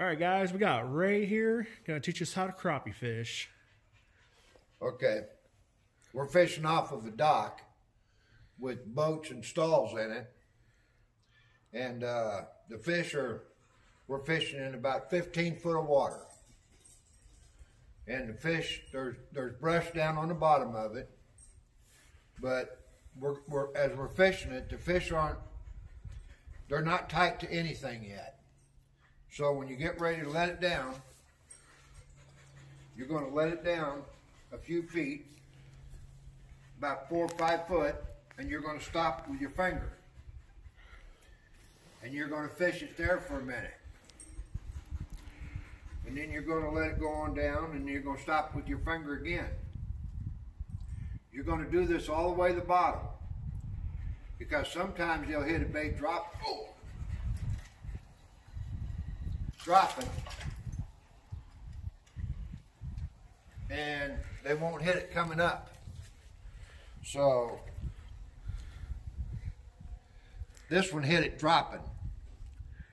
All right, guys, we got Ray here. Gonna teach us how to crappie fish. Okay. We're fishing off of a dock with boats and stalls in it. And uh, the fish are, we're fishing in about 15 foot of water. And the fish, there's, there's brush down on the bottom of it. But we're, we're, as we're fishing it, the fish aren't, they're not tight to anything yet. So when you get ready to let it down, you're going to let it down a few feet, about four or five foot, and you're going to stop with your finger. And you're going to fish it there for a minute. And then you're going to let it go on down, and you're going to stop with your finger again. You're going to do this all the way to the bottom. Because sometimes they'll hit a bait drop. Oh! Dropping. And they won't hit it coming up. So this one hit it dropping.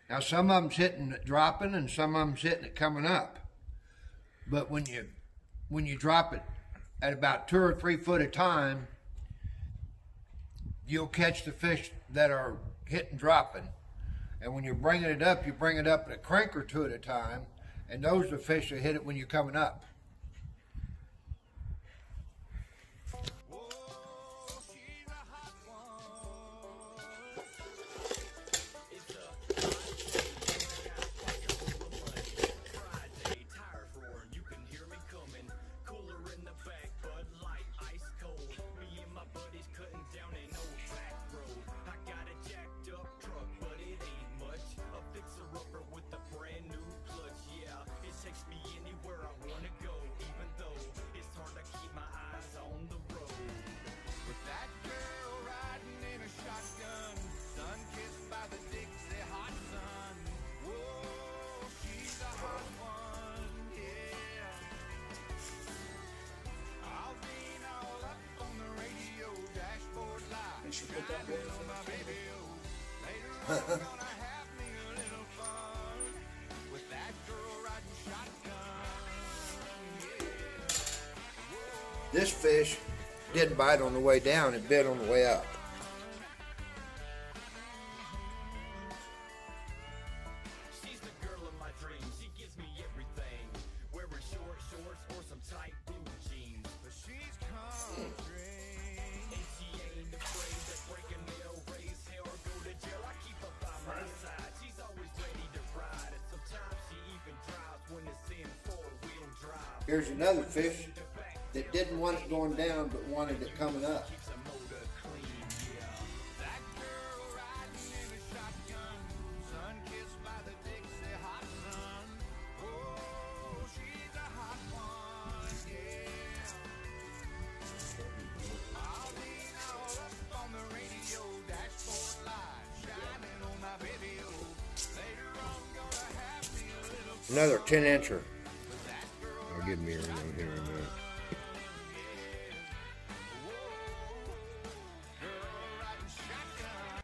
Now some of them's hitting it dropping and some of them's hitting it coming up. But when you when you drop it at about two or three foot a time, you'll catch the fish that are hitting dropping. And when you're bringing it up, you bring it up at a crank or two at a time, and those are fish that hit it when you're coming up. This fish didn't bite on the way down, it bit on the way up. Here's another fish that didn't want it going down but wanted it coming up. Another 10 incher get me around here in a minute.